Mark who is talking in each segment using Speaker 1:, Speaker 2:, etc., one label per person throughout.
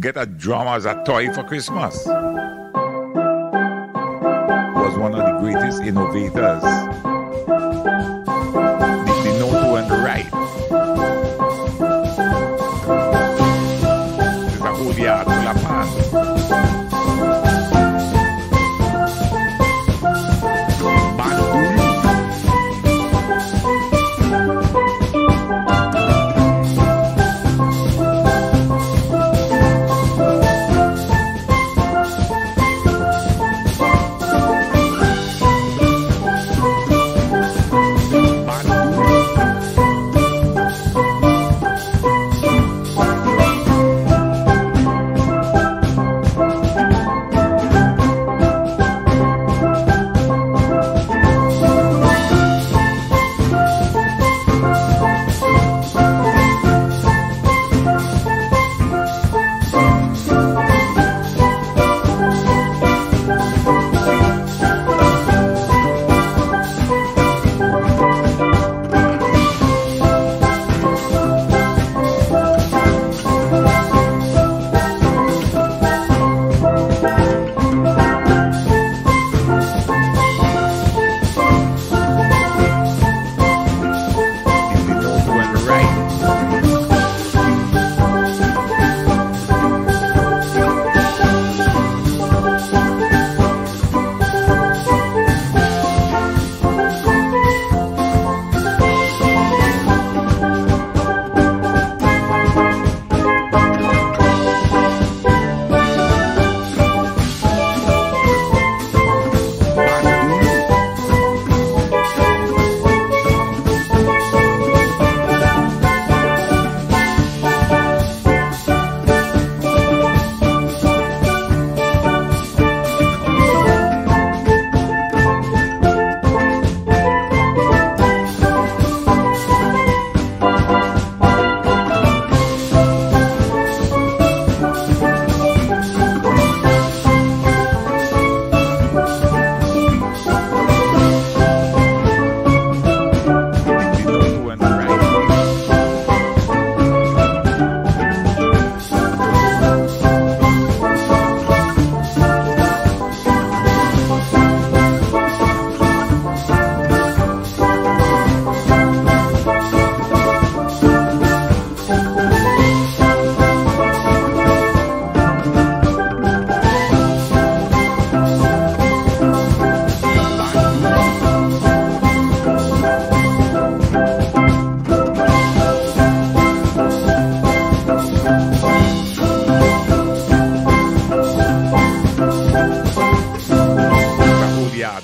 Speaker 1: get a drum as a toy for Christmas. Was one of the greatest innovators.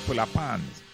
Speaker 1: Pull up pants.